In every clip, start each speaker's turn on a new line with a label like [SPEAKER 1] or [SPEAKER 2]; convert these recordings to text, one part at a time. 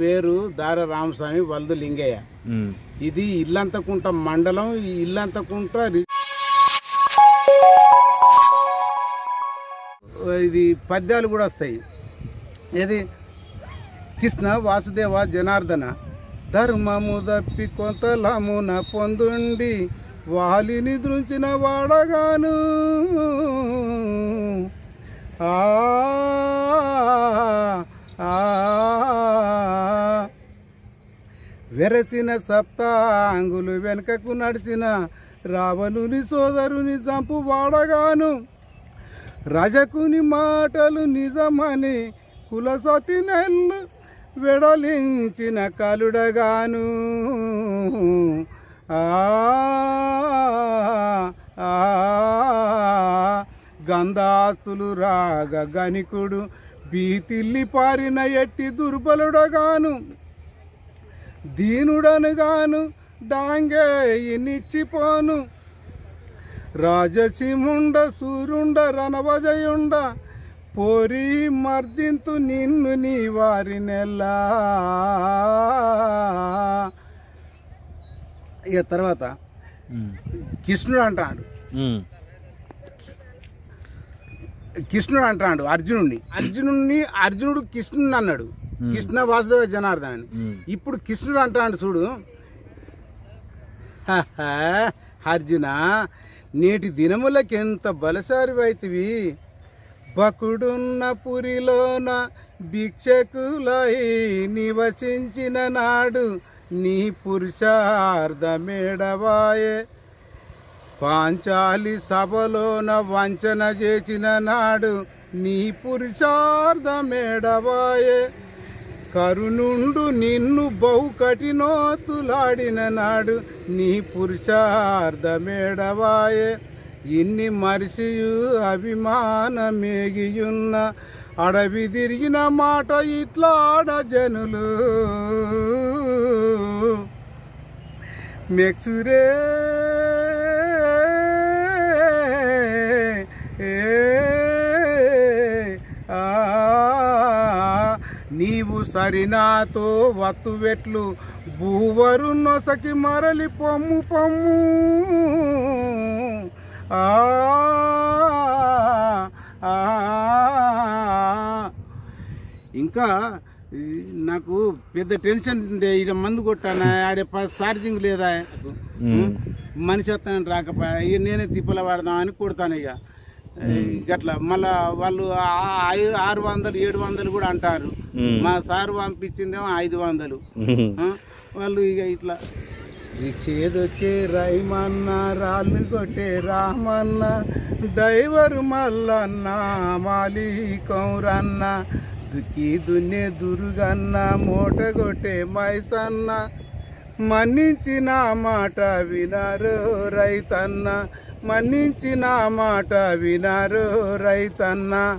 [SPEAKER 1] పేరు దార రామస్వామి వల్దు లింగయ్య. ఇది ఇల్లంతకుంట మండలం ఈ ఇల్లంతకుంట ఇది పద్యాలు కూడా వస్తాయి. ఏది? కృష్ణ వాసుదేవ జనార్దన. ధర్మము దప్పి కొంతలమున పొందుండి వాలిని దృంచిన వాడగాను. ఆ ఆ, వెరసిన సప్తాంగులు వెనుకకు నడిచిన రావణుని సోదరుని చంపు వాడగాను. రజకుని మాటలు నిజమని కులసతి నెల్లు వెడలించిన కలుడగాను. ఆ ఆ, గంధాస్తులు రాగ గనికుడు బీతిల్లి పారిన ఎట్టి దుర్బలుడగాను. దీనుడనుగాను డాంగే ఇనిచ్చిపోను. రాజసింహుండ సూర్యుండ రణవజయుండ పోరి మర్దింతు నిన్ను నీ వారి నెల్లా ఇక తర్వాత. కృష్ణుడు అంటాడు. కృష్ణుడు అంటాడు అర్జునుడిని అర్జునుడిని అర్జునుడు కృష్ణుడిని అన్నాడు. కృష్ణ వాసుదేవ జనార్దన్ అని. ఇప్పుడు కృష్ణుడు అంటాడు చూడు. "హహ, అర్జున నేటి దినములకెంత బలసారివైతివి. బకుడున్న పురిలోన భిక్షకులై నివసించిన నాడు నీ పురుషార్థమేడవాయే పాంచాలి సభలోన వంచన చేసిన నాడు నీ పురుషార్థమేడవాయే కరుణుండు నిన్ను బహు కఠినోతులాడిన నాడు నీ పురుషార్థమేడవాయే. ఇన్ని మరిసియు అభిమానమేగియున్న అడవి తిరిగిన మాట ఇట్లాడ జనులు. మెక్సురే ఏ సరినాతో వత్తువెట్లు భూవరు నొసకి మరలి పొమ్ము పొమ్ము. ఆ ఇంకా నాకు పెద్ద టెన్షన్ ఉండే ఇక మందు కొట్టానా ఆడే ఛార్జింగ్ లేదా. మనిషి వస్తానని రాకపోయా ఇక నేనే తిప్పల వాడదామని కొడతాను ఇక గట్లా మళ్ళా వాళ్ళు ఆరు వందలు ఏడు వందలు కూడా అంటారు. మా సారు పంపించిందేమో ఐదు వందలు? వాళ్ళు ఇక ఇట్లా. రిచేదొచ్చే రైమన్న రాళ్ళు కొట్టే రామన్న డ్రైవర్ మల్లన్న మాలికం రన్న దుక్కి దున్నే దురుగన్న మూట కొట్టే మైసన్న. మన్నించిన మాట వినరు రైతన్న. మన్నించిన మాట వినారు రైతన్న.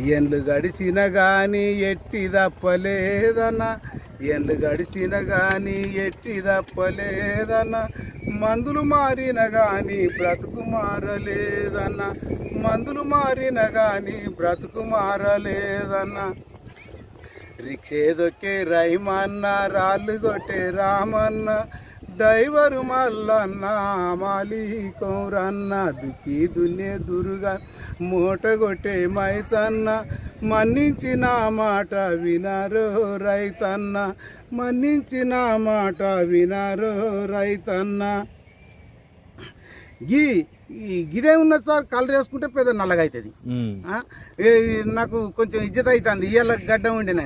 [SPEAKER 1] ఎండ్లు గడిచిన గాని ఎట్టి తప్పలేదన్న. ఎండ్లు గడిచిన గాని ఎట్టి తప్పలేదన్న. మందులు మారిన గాని బ్రతుకు మారలేదన్న. మందులు మారిన గాని బ్రతుకు మారలేదన్న. రిక్షేదొక్కే రైమన్న రాళ్ళు కొట్టే రామన్న. డ్రైవరు మల్లన్న మాలికం రన్న దుక్కి దున్నే దురుగా మూట కొట్టే మైసన్న మన్నించిన మాట వినరో రైతన్న మన్నించిన మాట వినరో రైతన్న. గీ ఈ గిదే ఉన్నది సార్ కలర్ వేసుకుంటే పెద్ద నల్లగా అవుతుంది నాకు కొంచెం ఇజ్జత అవుతుంది ఇయ్యాల గడ్డ ఉండిన